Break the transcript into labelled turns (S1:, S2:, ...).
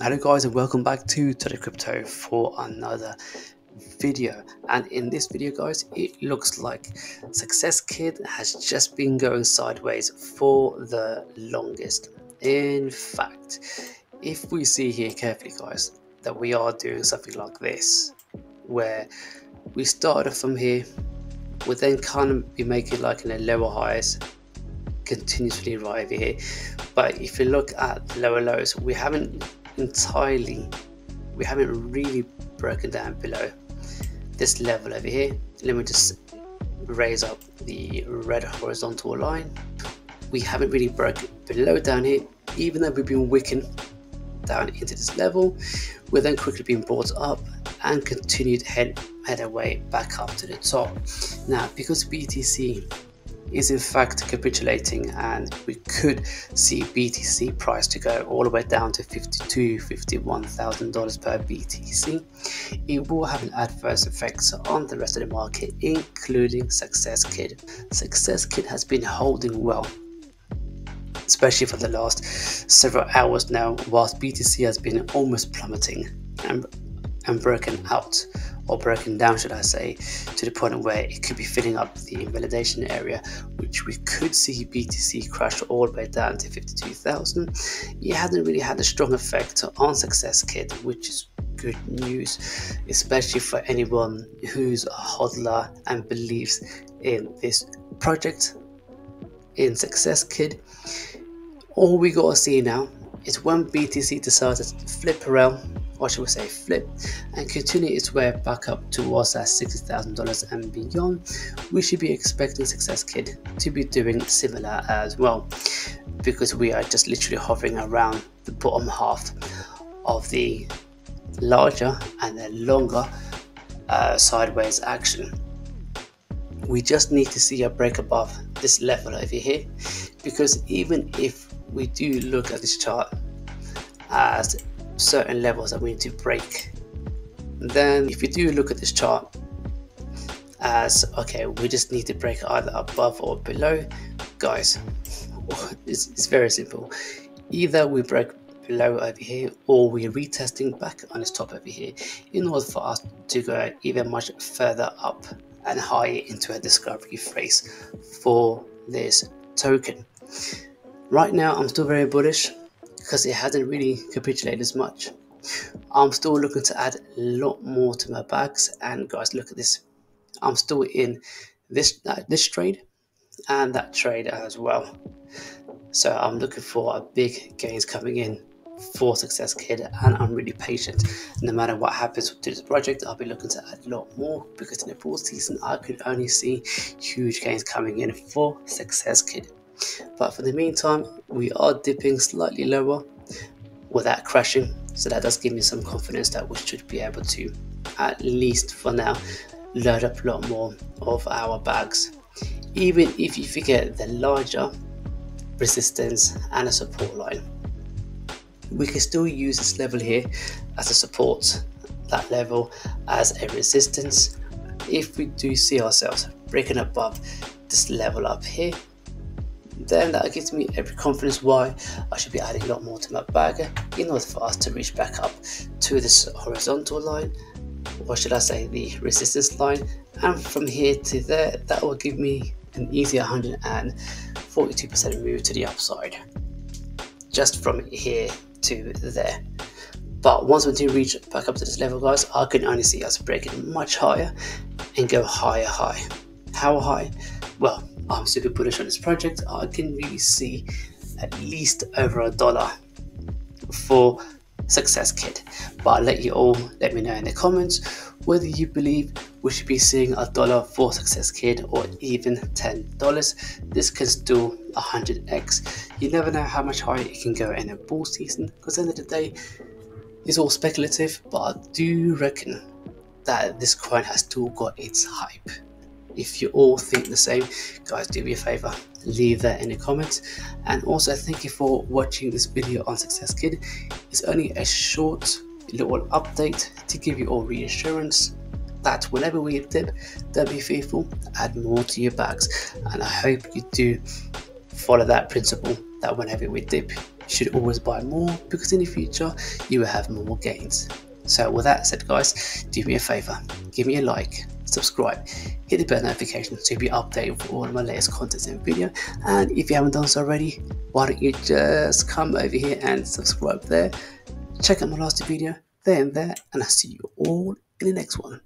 S1: Hello guys and welcome back to Total Crypto for another video and in this video guys it looks like Success Kid has just been going sideways for the longest. In fact if we see here carefully guys that we are doing something like this where we started from here we then kind of be making like in a lower highs continuously right over here but if you look at lower lows we haven't entirely. We haven't really broken down below this level over here. Let me just raise up the red horizontal line. We haven't really broken below down here. Even though we've been wicking down into this level we're then quickly being brought up and continued head head away back up to the top. Now because btc is in fact capitulating and we could see BTC price to go all the way down to 52 $51,000 per BTC. It will have an adverse effect on the rest of the market including Success Kid. Success has been holding well especially for the last several hours now whilst BTC has been almost plummeting and, and broken out or broken down, should I say, to the point where it could be filling up the invalidation area, which we could see BTC crash all the way down to 52,000. It hasn't really had a strong effect on Success Kid, which is good news, especially for anyone who's a hodler and believes in this project in Success Kid. All we gotta see now is when BTC decides to flip around or should we say flip, and continue its way back up towards that $60,000 and beyond, we should be expecting Success Kid to be doing similar as well, because we are just literally hovering around the bottom half of the larger and then longer uh, sideways action. We just need to see a break above this level over here, because even if we do look at this chart as certain levels that we need to break. Then if you do look at this chart as okay, we just need to break either above or below, guys, it's, it's very simple. Either we break below over here or we're retesting back on this top over here in order for us to go even much further up and higher into a discovery phase for this token. Right now, I'm still very bullish because it hasn't really capitulated as much. I'm still looking to add a lot more to my bags and guys look at this. I'm still in this uh, this trade and that trade as well. So I'm looking for a big gains coming in for Success Kid and I'm really patient. No matter what happens to this project, I'll be looking to add a lot more because in the full season I could only see huge gains coming in for Success Kid. But for the meantime, we are dipping slightly lower without crashing. So that does give me some confidence that we should be able to, at least for now, load up a lot more of our bags. Even if you forget the larger resistance and a support line. We can still use this level here as a support, that level as a resistance. If we do see ourselves breaking above this level up here, then that gives me every confidence why I should be adding a lot more to my bag in order for us to reach back up to this horizontal line or should I say the resistance line. And from here to there that will give me an easy 142% move to the upside just from here to there. But once we do reach back up to this level guys I can only see us breaking much higher and go higher high. How high? Well Super bullish on this project. I can really see at least over a dollar for Success Kid. But I'll let you all let me know in the comments whether you believe we should be seeing a dollar for Success Kid or even $10. This can still 100x. You never know how much higher it can go in a bull season because at the end of the day, it's all speculative, but I do reckon that this coin has still got its hype. If you all think the same, guys, do me a favor, leave that in the comments. And also, thank you for watching this video on Success Kid. It's only a short little update to give you all reassurance that whenever we dip, don't be fearful, add more to your bags. And I hope you do follow that principle that whenever we dip, you should always buy more because in the future you will have more gains. So with that said guys, do me a favor, give me a like, subscribe, hit the bell notification you'll be updated for all of my latest content and video. And if you haven't done so already, why don't you just come over here and subscribe there. Check out my last video there and there, and I'll see you all in the next one.